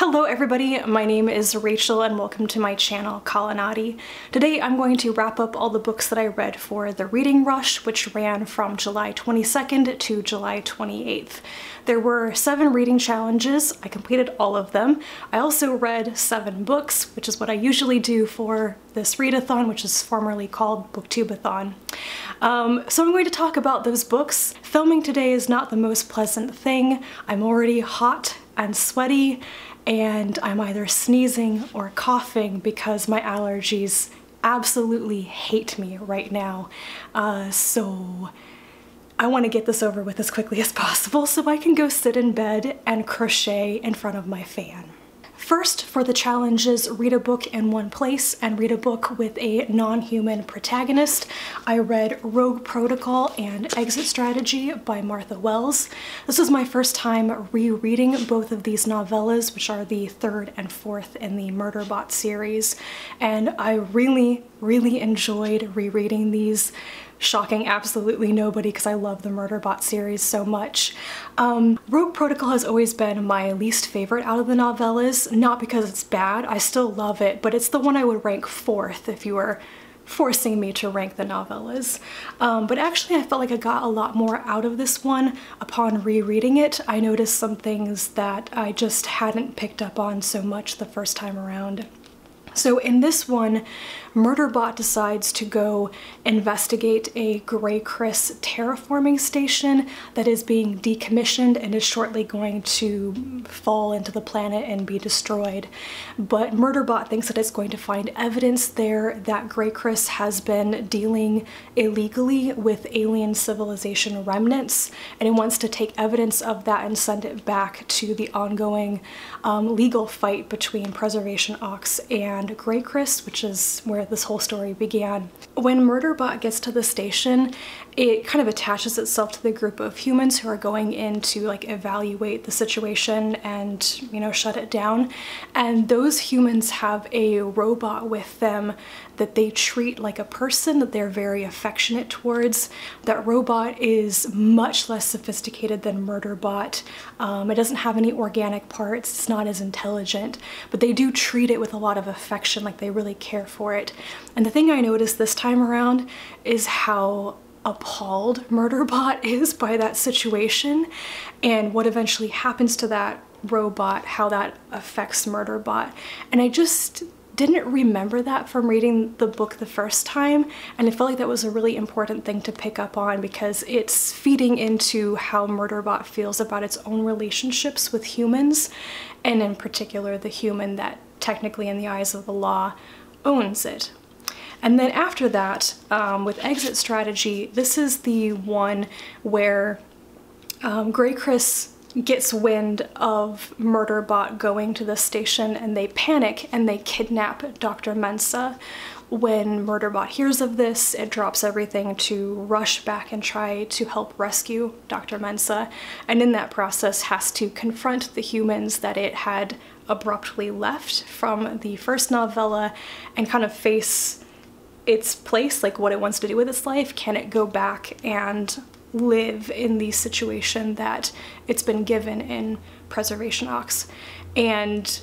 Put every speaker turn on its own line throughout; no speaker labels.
Hello everybody, my name is Rachel and welcome to my channel Kalanadi. Today I'm going to wrap up all the books that I read for the Reading Rush, which ran from July 22nd to July 28th. There were seven reading challenges, I completed all of them. I also read seven books, which is what I usually do for this readathon, which is formerly called Booktubeathon. Um, so I'm going to talk about those books. Filming today is not the most pleasant thing. I'm already hot and sweaty and I'm either sneezing or coughing because my allergies absolutely hate me right now. Uh, so I want to get this over with as quickly as possible so I can go sit in bed and crochet in front of my fan. First, for the challenges, read a book in one place and read a book with a non-human protagonist. I read Rogue Protocol and Exit Strategy by Martha Wells. This was my first time rereading both of these novellas, which are the third and fourth in the Murderbot series, and I really, really enjoyed rereading these shocking absolutely nobody because I love the Murderbot series so much. Um, Rogue Protocol has always been my least favorite out of the novellas, not because it's bad, I still love it, but it's the one I would rank fourth if you were forcing me to rank the novellas. Um, but actually I felt like I got a lot more out of this one upon rereading it. I noticed some things that I just hadn't picked up on so much the first time around. So in this one, Murderbot decides to go investigate a GrayCris terraforming station that is being decommissioned and is shortly going to fall into the planet and be destroyed. But Murderbot thinks that it's going to find evidence there that GrayCris has been dealing illegally with alien civilization remnants and it wants to take evidence of that and send it back to the ongoing um, legal fight between PreservationAux and Grey Chris, which is where this whole story began. When Murderbot gets to the station, it kind of attaches itself to the group of humans who are going in to like evaluate the situation and, you know, shut it down. And those humans have a robot with them that they treat like a person that they're very affectionate towards. That robot is much less sophisticated than Murderbot. Um, it doesn't have any organic parts, it's not as intelligent, but they do treat it with a lot of affection, like they really care for it. And the thing I noticed this time around is how appalled Murderbot is by that situation and what eventually happens to that robot, how that affects Murderbot. And I just didn't remember that from reading the book the first time and I felt like that was a really important thing to pick up on because it's feeding into how Murderbot feels about its own relationships with humans and in particular the human that technically in the eyes of the law owns it. And then after that, um, with exit strategy, this is the one where um, GrayCris gets wind of Murderbot going to the station and they panic and they kidnap Dr. Mensah. When Murderbot hears of this, it drops everything to rush back and try to help rescue Dr. Mensah, and in that process has to confront the humans that it had abruptly left from the first novella and kind of face its place, like what it wants to do with its life. Can it go back and live in the situation that it's been given in PreservationAux? And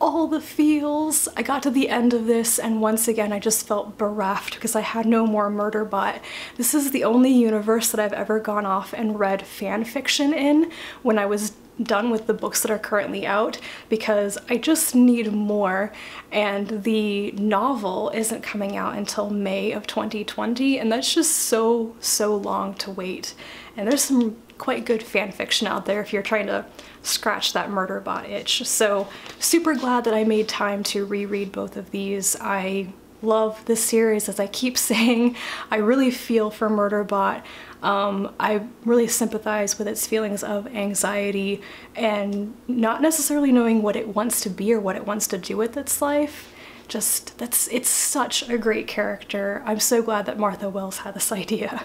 all the feels. I got to the end of this and once again I just felt bereft because I had no more Murderbot. This is the only universe that I've ever gone off and read fan fiction in when I was done with the books that are currently out because I just need more. And the novel isn't coming out until May of 2020 and that's just so so long to wait. And there's some quite good fan fiction out there if you're trying to scratch that Murderbot itch. So super glad that I made time to reread both of these. I love this series as I keep saying. I really feel for Murderbot um, I really sympathize with its feelings of anxiety and not necessarily knowing what it wants to be or what it wants to do with its life. Just, that's, it's such a great character. I'm so glad that Martha Wells had this idea.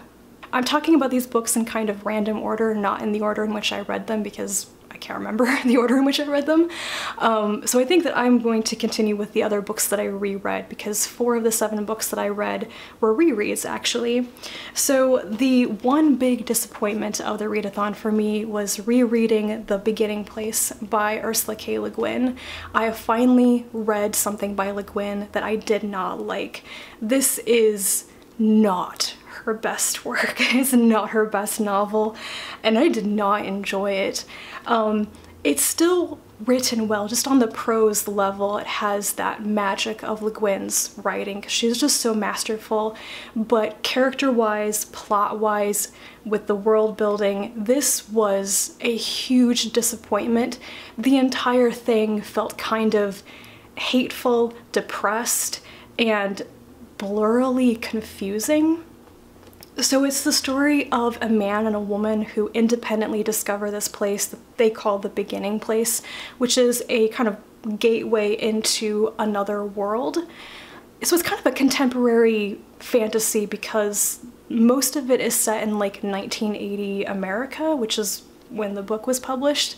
I'm talking about these books in kind of random order, not in the order in which I read them because can't remember the order in which I read them. Um, so I think that I'm going to continue with the other books that I reread because four of the seven books that I read were rereads actually. So the one big disappointment of the readathon for me was rereading The Beginning Place by Ursula K. Le Guin. I have finally read something by Le Guin that I did not like. This is not her best work. it's not her best novel, and I did not enjoy it. Um, it's still written well, just on the prose level, it has that magic of Le Guin's writing. She's just so masterful, but character-wise, plot-wise, with the world building, this was a huge disappointment. The entire thing felt kind of hateful, depressed, and blurrily confusing. So it's the story of a man and a woman who independently discover this place that they call the beginning place, which is a kind of gateway into another world. So it's kind of a contemporary fantasy because most of it is set in like 1980 America, which is when the book was published.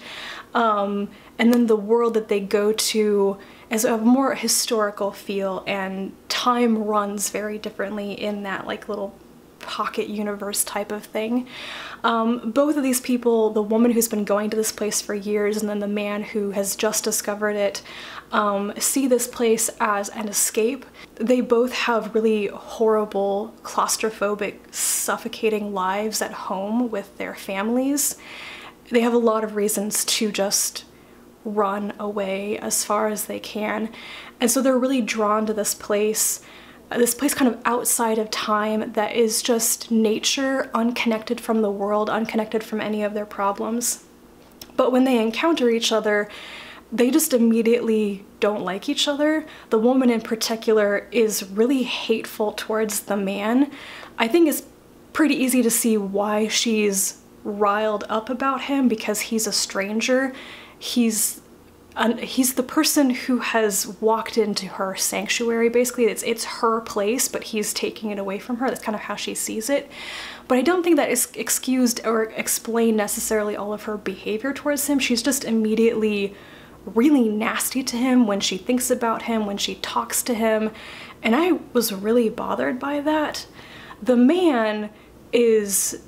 Um, and then the world that they go to is a more historical feel and time runs very differently in that like little pocket universe type of thing. Um, both of these people, the woman who's been going to this place for years and then the man who has just discovered it, um, see this place as an escape. They both have really horrible, claustrophobic, suffocating lives at home with their families. They have a lot of reasons to just run away as far as they can. And so they're really drawn to this place uh, this place kind of outside of time that is just nature, unconnected from the world, unconnected from any of their problems. But when they encounter each other, they just immediately don't like each other. The woman in particular is really hateful towards the man. I think it's pretty easy to see why she's riled up about him because he's a stranger. He's he's the person who has walked into her sanctuary basically. It's it's her place but he's taking it away from her. That's kind of how she sees it. But I don't think that is excused or explained necessarily all of her behavior towards him. She's just immediately really nasty to him when she thinks about him when she talks to him. And I was really bothered by that. The man is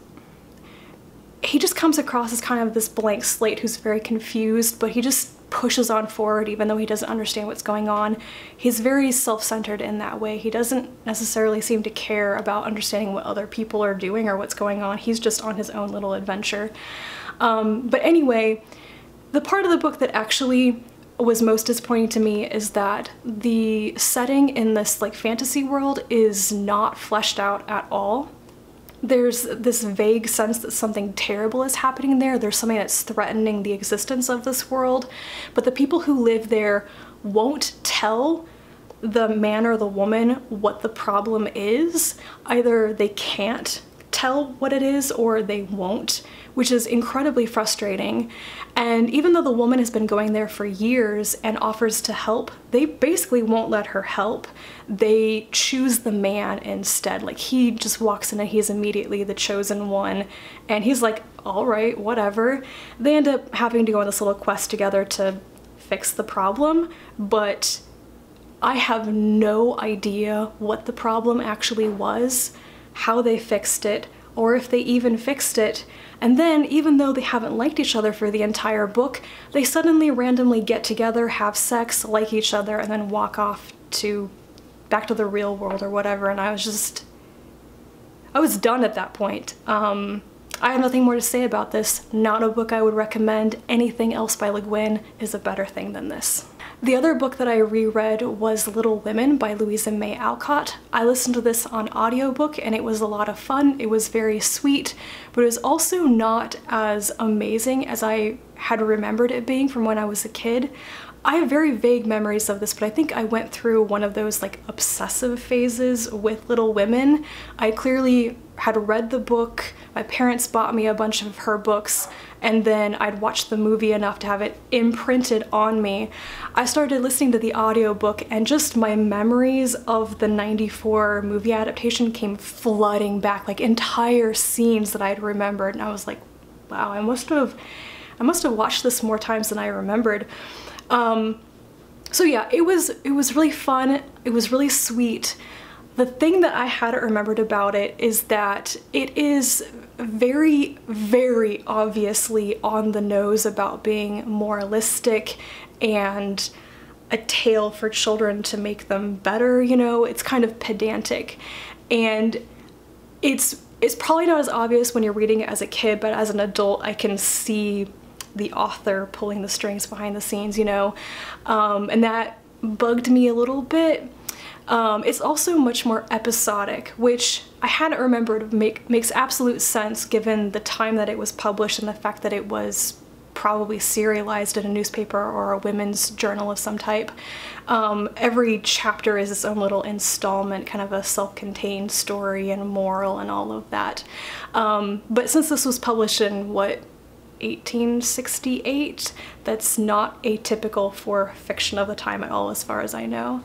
he just comes across as kind of this blank slate who's very confused but he just pushes on forward even though he doesn't understand what's going on. He's very self-centered in that way. He doesn't necessarily seem to care about understanding what other people are doing or what's going on. He's just on his own little adventure. Um, but anyway, the part of the book that actually was most disappointing to me is that the setting in this like fantasy world is not fleshed out at all there's this vague sense that something terrible is happening there. There's something that's threatening the existence of this world. But the people who live there won't tell the man or the woman what the problem is. Either they can't tell what it is or they won't, which is incredibly frustrating. And even though the woman has been going there for years and offers to help, they basically won't let her help. They choose the man instead. Like he just walks in and he's immediately the chosen one and he's like, all right, whatever. They end up having to go on this little quest together to fix the problem, but I have no idea what the problem actually was how they fixed it, or if they even fixed it. And then, even though they haven't liked each other for the entire book, they suddenly randomly get together, have sex, like each other, and then walk off to back to the real world or whatever. And I was just, I was done at that point. Um, I have nothing more to say about this. Not a book I would recommend. Anything else by Le Guin is a better thing than this. The other book that I reread was Little Women by Louisa May Alcott. I listened to this on audiobook and it was a lot of fun. It was very sweet, but it was also not as amazing as I had remembered it being from when I was a kid. I have very vague memories of this, but I think I went through one of those like obsessive phases with Little Women. I clearly had read the book, my parents bought me a bunch of her books, and then I'd watched the movie enough to have it imprinted on me. I started listening to the audiobook and just my memories of the 94 movie adaptation came flooding back, like entire scenes that I'd remembered, and I was like, wow, I must have I must have watched this more times than I remembered. Um, so yeah, it was it was really fun. It was really sweet. The thing that I hadn't remembered about it is that it is very, very obviously on the nose about being moralistic and a tale for children to make them better, you know? It's kind of pedantic. And it's it's probably not as obvious when you're reading it as a kid, but as an adult I can see the author pulling the strings behind the scenes, you know? Um, and that bugged me a little bit um, it's also much more episodic, which I hadn't remembered make, makes absolute sense given the time that it was published and the fact that it was probably serialized in a newspaper or a women's journal of some type. Um, every chapter is its own little installment, kind of a self-contained story and moral and all of that. Um, but since this was published in what 1868, that's not atypical for fiction of the time at all as far as I know.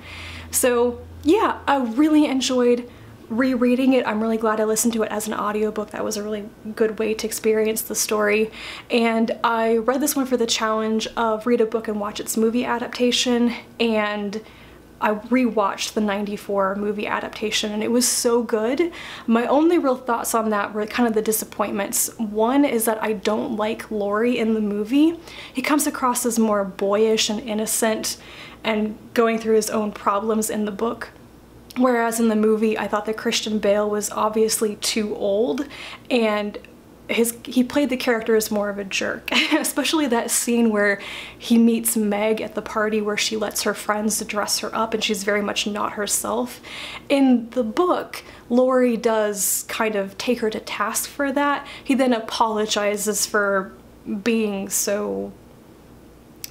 So yeah, I really enjoyed rereading it. I'm really glad I listened to it as an audiobook. That was a really good way to experience the story. And I read this one for the challenge of read a book and watch its movie adaptation and I rewatched the 94 movie adaptation and it was so good. My only real thoughts on that were kind of the disappointments. One is that I don't like Laurie in the movie. He comes across as more boyish and innocent and going through his own problems in the book. Whereas in the movie, I thought that Christian Bale was obviously too old and his he played the character as more of a jerk especially that scene where he meets Meg at the party where she lets her friends dress her up and she's very much not herself. In the book Laurie does kind of take her to task for that. He then apologizes for being so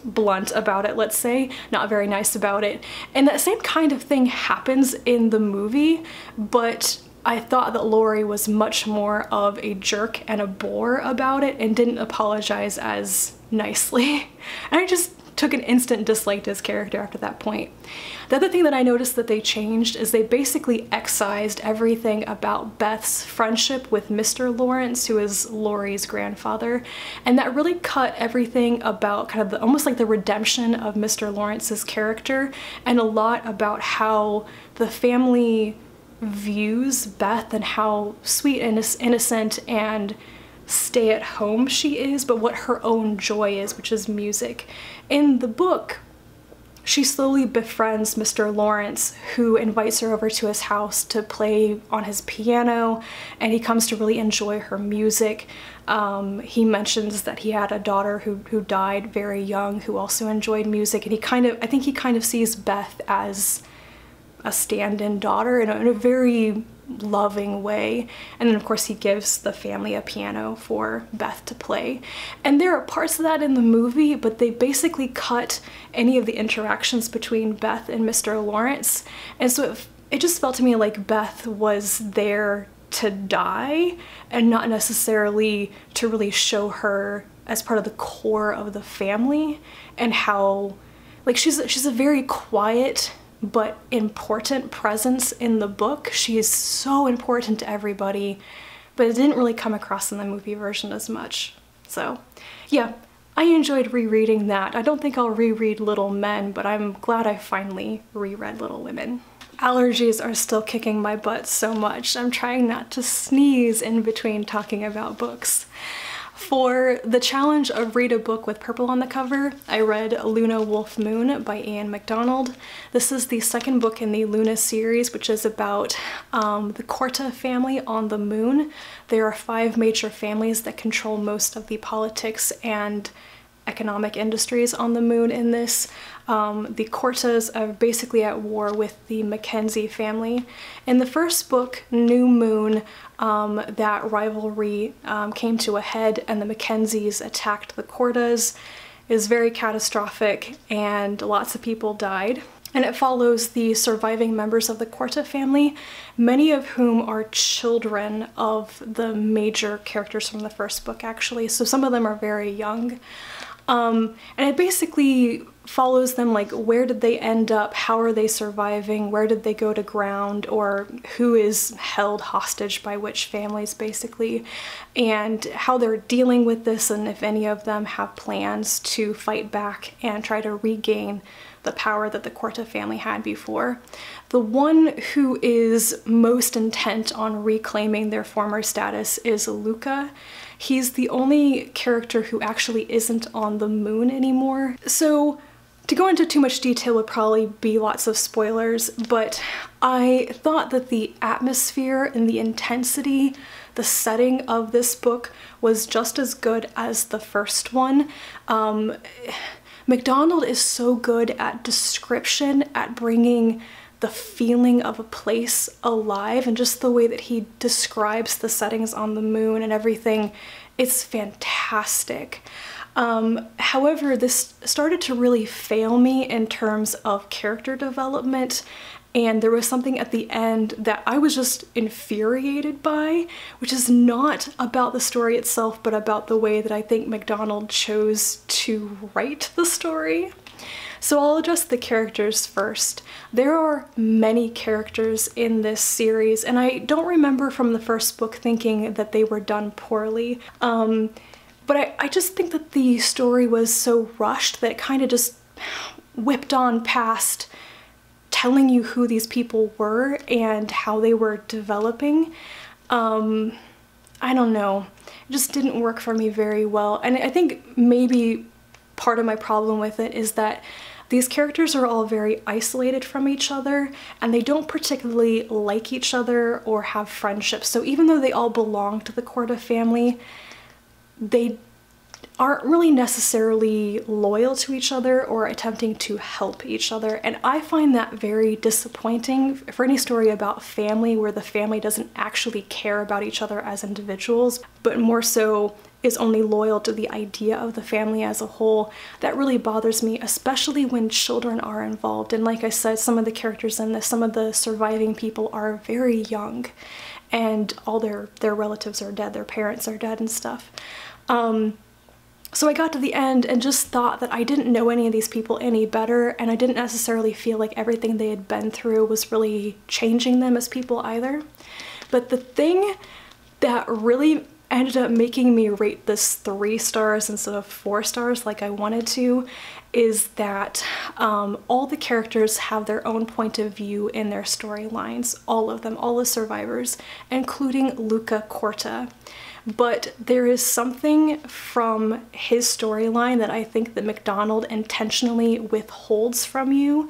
blunt about it, let's say, not very nice about it. And that same kind of thing happens in the movie, but I thought that Laurie was much more of a jerk and a bore about it and didn't apologize as nicely. And I just took an instant dislike to his character after that point. The other thing that I noticed that they changed is they basically excised everything about Beth's friendship with Mr. Lawrence, who is Laurie's grandfather, and that really cut everything about kind of the, almost like the redemption of Mr. Lawrence's character and a lot about how the family views Beth and how sweet and innocent and stay at home she is, but what her own joy is, which is music. In the book, she slowly befriends Mr. Lawrence, who invites her over to his house to play on his piano, and he comes to really enjoy her music. Um, he mentions that he had a daughter who, who died very young who also enjoyed music, and he kind of, I think he kind of sees Beth as a stand-in daughter in a, in a very loving way. And then of course he gives the family a piano for Beth to play. And there are parts of that in the movie, but they basically cut any of the interactions between Beth and Mr. Lawrence. And so it, it just felt to me like Beth was there to die and not necessarily to really show her as part of the core of the family and how like she's she's a very quiet but important presence in the book. She is so important to everybody, but it didn't really come across in the movie version as much. So yeah, I enjoyed rereading that. I don't think I'll reread Little Men, but I'm glad I finally reread Little Women. Allergies are still kicking my butt so much. I'm trying not to sneeze in between talking about books. For the challenge of read a book with purple on the cover, I read Luna Wolf Moon by Ian McDonald. This is the second book in the Luna series, which is about um, the Corta family on the moon. There are five major families that control most of the politics and economic industries on the moon in this. Um, the Cortas are basically at war with the Mackenzie family. In the first book, New Moon, um, that rivalry um, came to a head and the Mackenzies attacked the Cortas. It was very catastrophic and lots of people died. And it follows the surviving members of the Corta family, many of whom are children of the major characters from the first book actually, so some of them are very young. Um, and it basically follows them like where did they end up how are they surviving where did they go to ground or who is held hostage by which families basically and how they're dealing with this and if any of them have plans to fight back and try to regain the power that the Corta family had before. The one who is most intent on reclaiming their former status is Luca. He's the only character who actually isn't on the moon anymore. So to go into too much detail would probably be lots of spoilers, but I thought that the atmosphere and the intensity, the setting of this book was just as good as the first one. Um, McDonald is so good at description, at bringing the feeling of a place alive and just the way that he describes the settings on the moon and everything. It's fantastic. Um, however, this started to really fail me in terms of character development and there was something at the end that I was just infuriated by, which is not about the story itself, but about the way that I think McDonald chose to write the story. So I'll address the characters first. There are many characters in this series, and I don't remember from the first book thinking that they were done poorly. Um, but I, I just think that the story was so rushed that it kind of just whipped on past telling you who these people were and how they were developing. Um, I don't know. It just didn't work for me very well. And I think maybe part of my problem with it is that these characters are all very isolated from each other and they don't particularly like each other or have friendships. So even though they all belong to the Corta family, they aren't really necessarily loyal to each other or attempting to help each other. And I find that very disappointing for any story about family where the family doesn't actually care about each other as individuals, but more so is only loyal to the idea of the family as a whole. That really bothers me, especially when children are involved. And like I said, some of the characters in this, some of the surviving people are very young and all their, their relatives are dead, their parents are dead and stuff. Um, so I got to the end and just thought that I didn't know any of these people any better and I didn't necessarily feel like everything they had been through was really changing them as people either. But the thing that really ended up making me rate this three stars instead of four stars like I wanted to is that um, all the characters have their own point of view in their storylines, all of them, all the survivors, including Luca Corta but there is something from his storyline that I think that McDonald intentionally withholds from you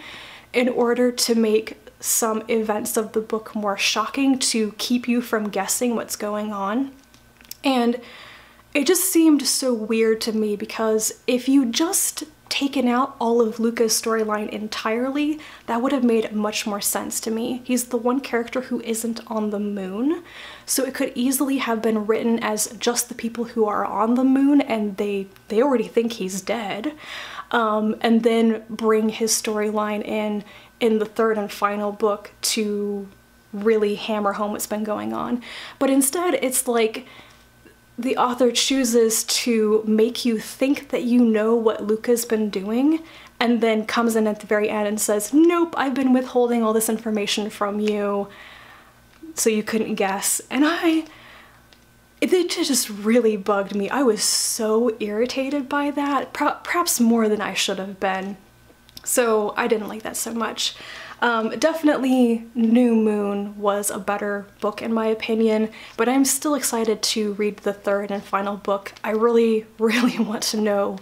in order to make some events of the book more shocking to keep you from guessing what's going on. And it just seemed so weird to me because if you just taken out all of Luca's storyline entirely, that would have made much more sense to me. He's the one character who isn't on the moon, so it could easily have been written as just the people who are on the moon and they, they already think he's dead, um, and then bring his storyline in in the third and final book to really hammer home what's been going on. But instead, it's like the author chooses to make you think that you know what Luca's been doing and then comes in at the very end and says, nope, I've been withholding all this information from you so you couldn't guess. And I, it just really bugged me. I was so irritated by that, perhaps more than I should have been. So I didn't like that so much. Um, definitely New Moon was a better book in my opinion, but I'm still excited to read the third and final book. I really, really want to know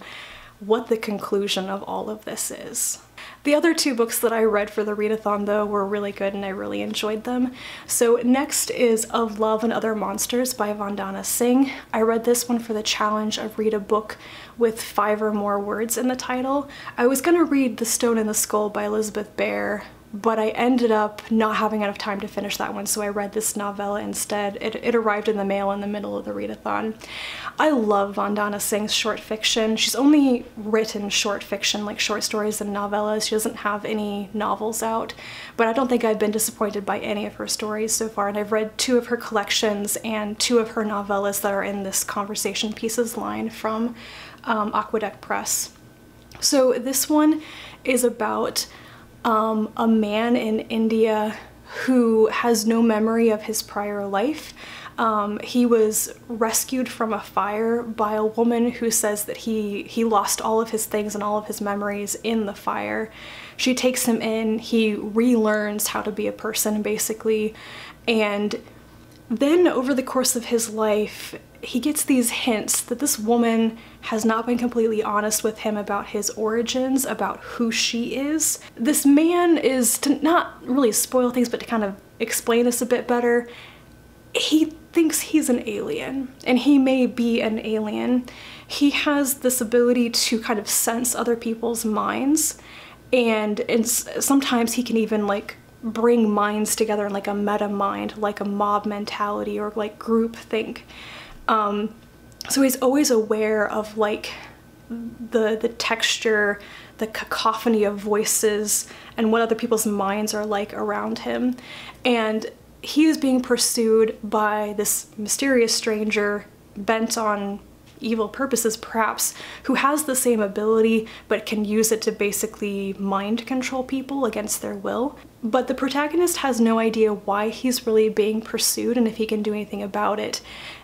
what the conclusion of all of this is. The other two books that I read for the readathon though were really good and I really enjoyed them. So next is Of Love and Other Monsters by Vandana Singh. I read this one for the challenge of read a book with five or more words in the title. I was gonna read The Stone in the Skull by Elizabeth Bear, but I ended up not having enough time to finish that one, so I read this novella instead. It, it arrived in the mail in the middle of the readathon. I love Vandana Singh's short fiction. She's only written short fiction, like short stories and novellas. She doesn't have any novels out, but I don't think I've been disappointed by any of her stories so far, and I've read two of her collections and two of her novellas that are in this Conversation Pieces line from um, Aqueduct Press. So this one is about um, a man in India who has no memory of his prior life. Um, he was rescued from a fire by a woman who says that he he lost all of his things and all of his memories in the fire. She takes him in, he relearns how to be a person basically, and then over the course of his life, he gets these hints that this woman has not been completely honest with him about his origins, about who she is. This man is, to not really spoil things, but to kind of explain this a bit better, he thinks he's an alien, and he may be an alien. He has this ability to kind of sense other people's minds, and, and sometimes he can even like bring minds together in like a meta mind, like a mob mentality or like group think. Um, so he's always aware of like the the texture, the cacophony of voices, and what other people's minds are like around him. And he is being pursued by this mysterious stranger bent on evil purposes perhaps, who has the same ability but can use it to basically mind control people against their will. But the protagonist has no idea why he's really being pursued and if he can do anything about it.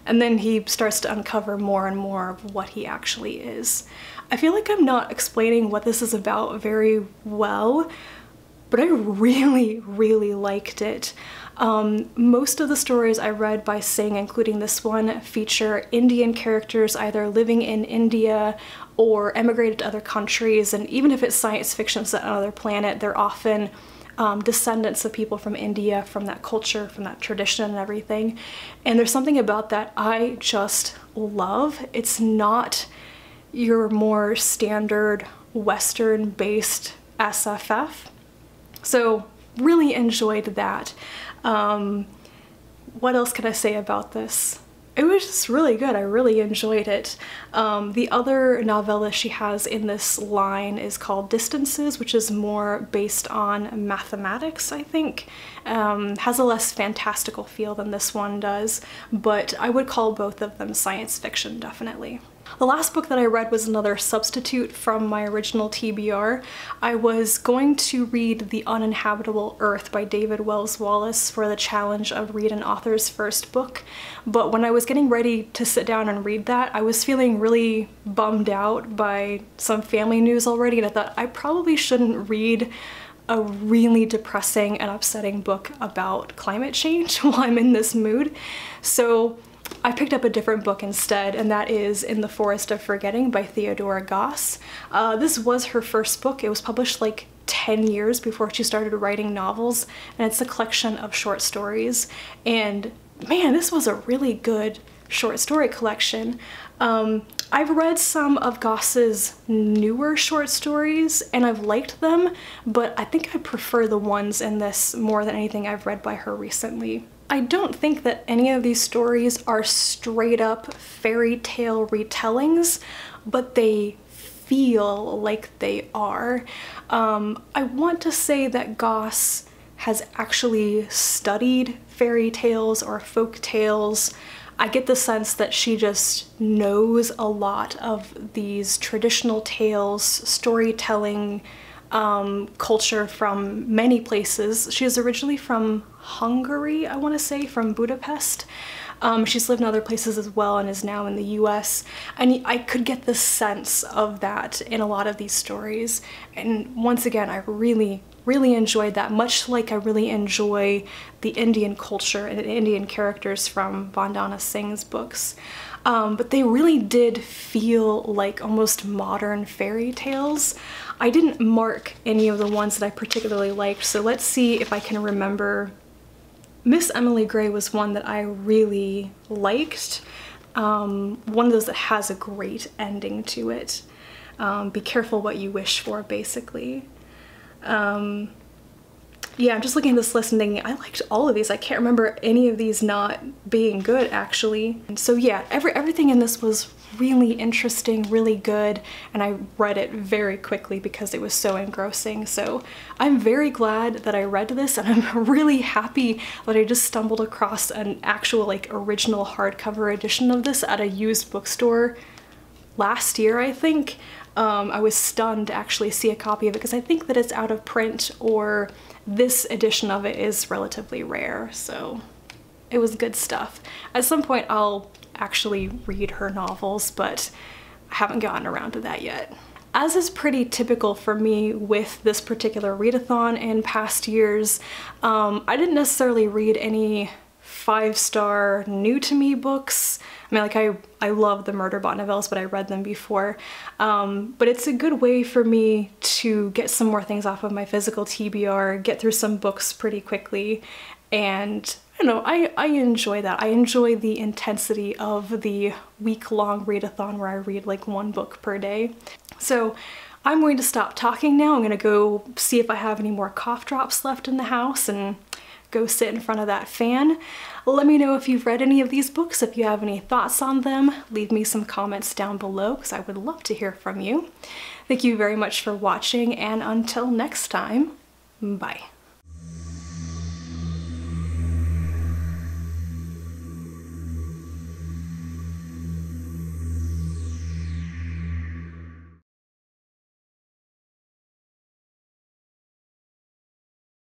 And then he starts to uncover more and more of what he actually is. I feel like I'm not explaining what this is about very well, but I really, really liked it. Um, most of the stories I read by Singh, including this one, feature Indian characters either living in India or emigrated to other countries, and even if it's science fiction set on another planet, they're often um, descendants of people from India, from that culture, from that tradition and everything. And there's something about that I just love. It's not your more standard Western-based SFF. So really enjoyed that. Um, what else can I say about this? It was just really good. I really enjoyed it. Um, the other novella she has in this line is called Distances, which is more based on mathematics, I think. Um, has a less fantastical feel than this one does, but I would call both of them science fiction, definitely. The last book that I read was another substitute from my original TBR. I was going to read The Uninhabitable Earth by David Wells Wallace for the challenge of read an author's first book, but when I was getting ready to sit down and read that, I was feeling really bummed out by some family news already, and I thought I probably shouldn't read a really depressing and upsetting book about climate change while I'm in this mood. So I picked up a different book instead, and that is In the Forest of Forgetting by Theodora Goss. Uh, this was her first book. It was published like 10 years before she started writing novels, and it's a collection of short stories. And man, this was a really good short story collection. Um, I've read some of Goss's newer short stories and I've liked them, but I think I prefer the ones in this more than anything I've read by her recently. I don't think that any of these stories are straight up fairy tale retellings, but they feel like they are. Um, I want to say that Goss has actually studied fairy tales or folk tales. I get the sense that she just knows a lot of these traditional tales, storytelling, um, culture from many places. She is originally from Hungary, I want to say, from Budapest. Um, she's lived in other places as well and is now in the US. And I could get the sense of that in a lot of these stories. And once again, I really, really enjoyed that, much like I really enjoy the Indian culture and Indian characters from Vandana Singh's books. Um, but they really did feel like almost modern fairy tales. I didn't mark any of the ones that I particularly liked, so let's see if I can remember. Miss Emily Gray was one that I really liked. Um, one of those that has a great ending to it. Um, be careful what you wish for, basically. Um, yeah, I'm just looking at this list and thinking, I liked all of these. I can't remember any of these not being good, actually. And so yeah, every everything in this was really interesting, really good, and I read it very quickly because it was so engrossing. So I'm very glad that I read this, and I'm really happy that I just stumbled across an actual like original hardcover edition of this at a used bookstore last year, I think. Um, I was stunned to actually see a copy of it because I think that it's out of print or this edition of it is relatively rare, so it was good stuff. At some point I'll actually read her novels, but I haven't gotten around to that yet. As is pretty typical for me with this particular readathon in past years, um, I didn't necessarily read any five-star new to me books. I mean like I, I love the Murderbot novellas but I read them before um, but it's a good way for me to get some more things off of my physical TBR, get through some books pretty quickly and don't know, I, I enjoy that. I enjoy the intensity of the week-long readathon where I read like one book per day. So I'm going to stop talking now. I'm gonna go see if I have any more cough drops left in the house and go sit in front of that fan. Let me know if you've read any of these books, if you have any thoughts on them. Leave me some comments down below because I would love to hear from you. Thank you very much for watching and until next time, bye.